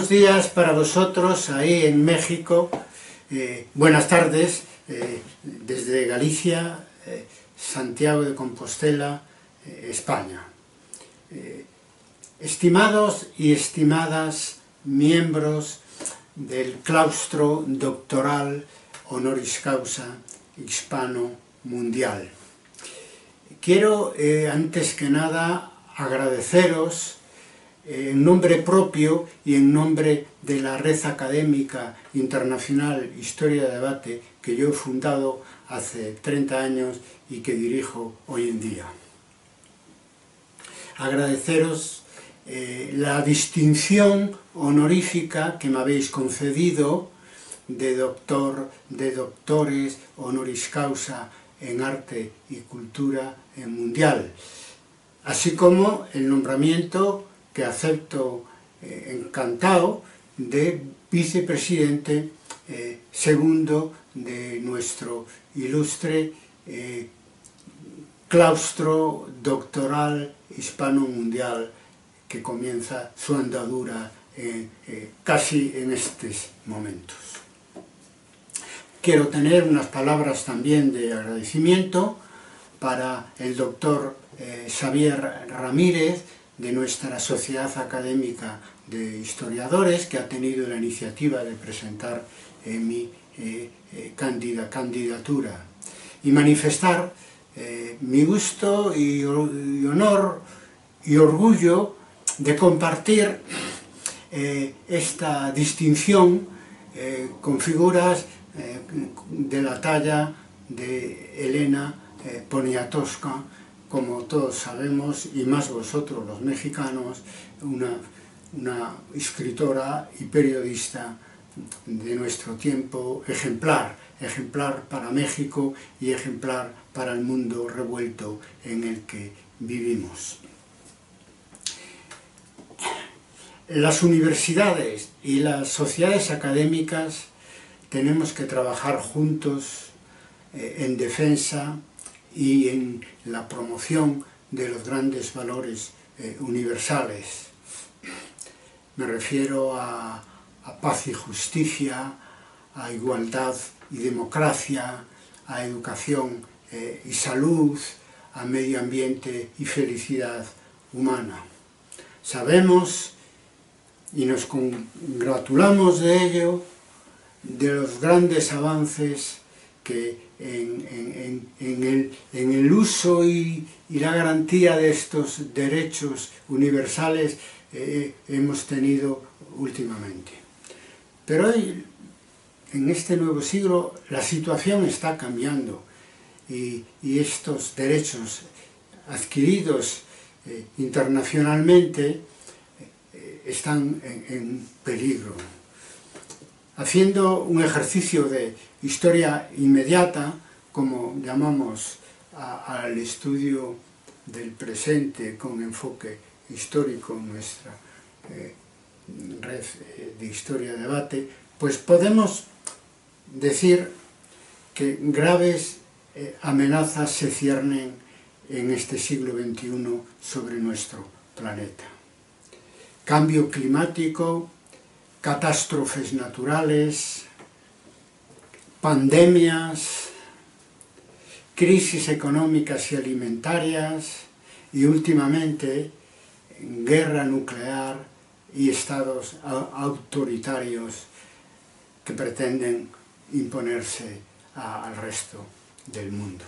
Buenos días para vosotros ahí en México, eh, buenas tardes eh, desde Galicia, eh, Santiago de Compostela, España. Estimados y estimadas miembros del claustro doctoral honoris causa hispano mundial. Quiero, antes que nada, agradeceros en nombre propio y en nombre de la Red Académica Internacional Historia de Debate que yo he fundado hace 30 años y que dirijo hoy en día. Agradeceros eh, la distinción honorífica que me habéis concedido de doctor, de doctores honoris causa en arte y cultura mundial, así como el nombramiento que acepto eh, encantado de vicepresidente eh, segundo de nuestro ilustre eh, claustro doctoral hispano-mundial que comienza su andadura eh, casi en estos momentos. Quiero tener unas palabras también de agradecimiento para el doctor Xavier Ramírez de nuestra Sociedad Académica de Historiadores que ha tenido la iniciativa de presentar eh, mi eh, eh, candida, candidatura. Y manifestar mi gusto y, y honor y orgullo de compartir esta distinción con figuras de la talla de Elena Poniatowska, como todos sabemos, y más vosotros los mexicanos, una, escritora y periodista de nuestro tiempo ejemplar, ejemplar para México y ejemplar para el mundo revuelto en el que vivimos. Las universidades y las sociedades académicas tenemos que trabajar juntos eh, en defensa y en la promoción de los grandes valores eh, universales. Me refiero a, paz y justicia, a igualdad y democracia, a educación eh, y salud, a medio ambiente y felicidad humana. Sabemos y nos congratulamos de ello, de los grandes avances en, el, uso y, la garantía de estos derechos universales eh, hemos tenido últimamente. Pero hoy, en este nuevo siglo, la situación está cambiando y, estos derechos adquiridos eh, internacionalmente están en, en peligro. Haciendo un ejercicio de historia inmediata, como llamamos al estudio del presente con enfoque histórico en nuestra eh, red eh, de historia de debate, pues podemos decir que graves eh, amenazas se ciernen en este siglo XXI sobre nuestro planeta. Cambio climático, catástrofes naturales, pandemias, crisis económicas y alimentarias y últimamente guerra nuclear y estados autoritarios que pretenden imponerse al resto del mundo.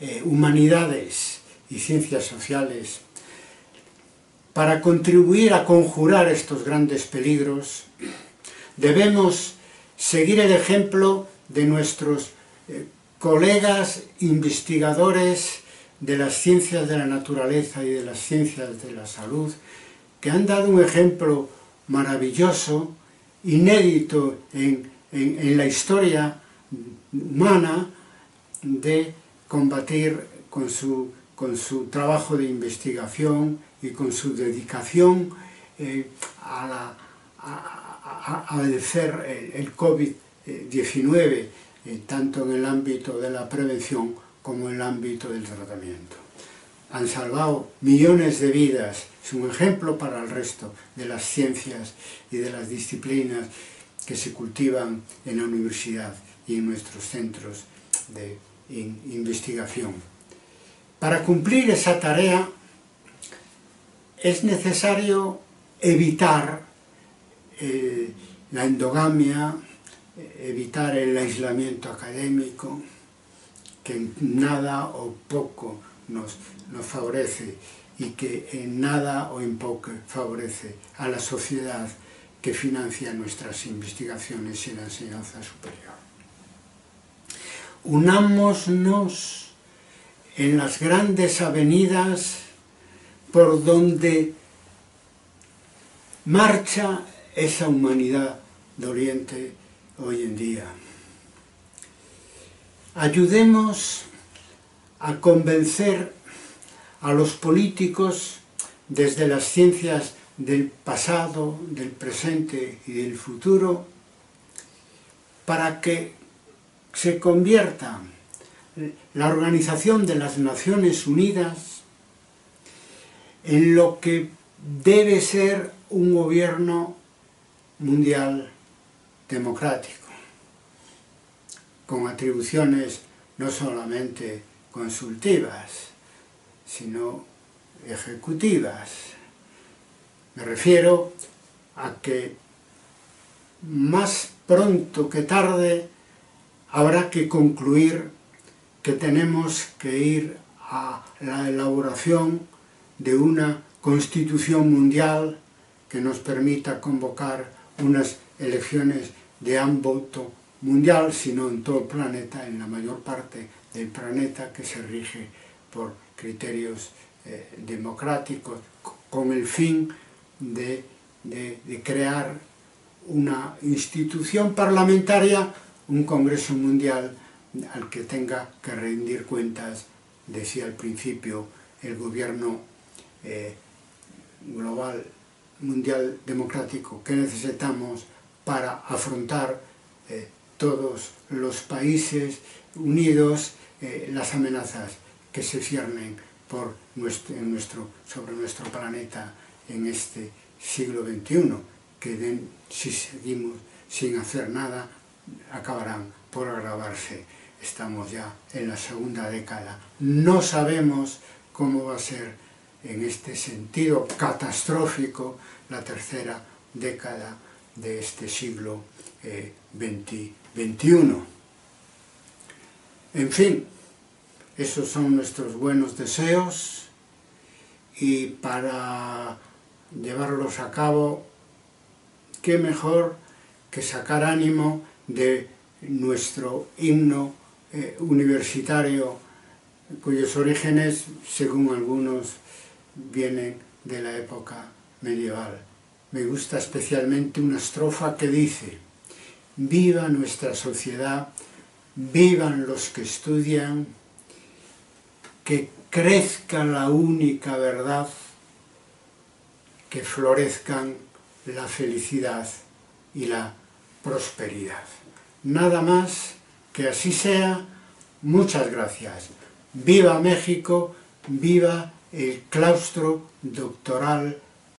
Eh, humanidades y ciencias sociales para contribuir a conjurar estos grandes peligros, debemos seguir el ejemplo de nuestros eh, colegas investigadores de las ciencias de la naturaleza y de las ciencias de la salud, que han dado un ejemplo maravilloso, inédito en, la historia humana, de combatir con su trabajo de investigación y con su dedicación eh, a, la, a, a, vencer el, el COVID-19, eh, tanto en el ámbito de la prevención como en el ámbito del tratamiento. Han salvado millones de vidas es un ejemplo para el resto de las ciencias y de las disciplinas que se cultivan en la universidad y en nuestros centros de investigación. Para cumplir esa tarea es necesario evitar eh, la endogamia, evitar el aislamiento académico, que nada o poco nos, nos favorece y que en nada o en poco favorece a la sociedad que financia nuestras investigaciones y la enseñanza superior. Unámonos en las grandes avenidas por donde marcha esa humanidad de Oriente hoy en día. Ayudemos a convencer a los políticos desde las ciencias del pasado, del presente y del futuro para que se convierta la Organización de las Naciones Unidas en lo que debe ser un gobierno mundial democrático, con atribuciones no solamente consultivas, sino ejecutivas. Me refiero a que más pronto que tarde habrá que concluir que tenemos que ir a la elaboración de una constitución mundial que nos permita convocar unas elecciones de ámbito mundial, sino en todo el planeta, en la mayor parte del planeta que se rige por criterios eh, democráticos, con el fin de, de, de crear una institución parlamentaria, un Congreso Mundial al que tenga que rendir cuentas, decía al principio, el gobierno eh, global, mundial democrático que necesitamos para afrontar eh, todos los países unidos eh, las amenazas que se ciernen por nuestro, sobre nuestro planeta en este siglo XXI, que si seguimos sin hacer nada acabarán por agravarse. Estamos ya en la segunda década. No sabemos cómo va a ser en este sentido catastrófico la tercera década de este siglo XXI. Eh, en fin, esos son nuestros buenos deseos y para llevarlos a cabo, qué mejor que sacar ánimo de nuestro himno eh, universitario cuyos orígenes, según algunos, vienen de la época medieval. Me gusta especialmente una estrofa que dice Viva nuestra sociedad, vivan los que estudian, que crezca la única verdad, que florezcan la felicidad y la prosperidad. Nada más, que así sea, muchas gracias. Viva México, viva el claustro doctoral